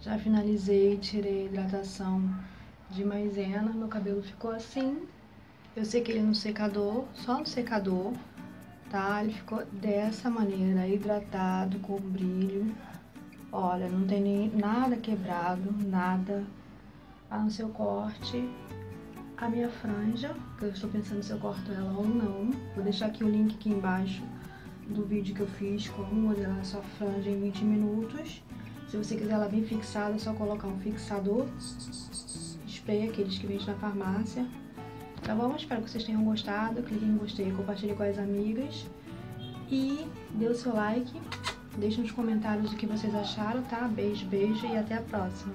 Já finalizei, tirei a hidratação de maisena. Meu cabelo ficou assim. Eu sequei ele no secador, só no secador, tá? Ele ficou dessa maneira, hidratado, com brilho. Olha, não tem nem nada quebrado, nada. A não ser o corte. A minha franja, que eu estou pensando se eu corto ela ou não. Vou deixar aqui o link aqui embaixo do vídeo que eu fiz como modelar sua franja em 20 minutos. Se você quiser ela bem fixada, é só colocar um fixador, spray, aqueles que vende na farmácia. Tá bom? Espero que vocês tenham gostado. Clique em gostei, compartilhe com as amigas. E dê o seu like. Deixe nos comentários o que vocês acharam, tá? Beijo, beijo e até a próxima.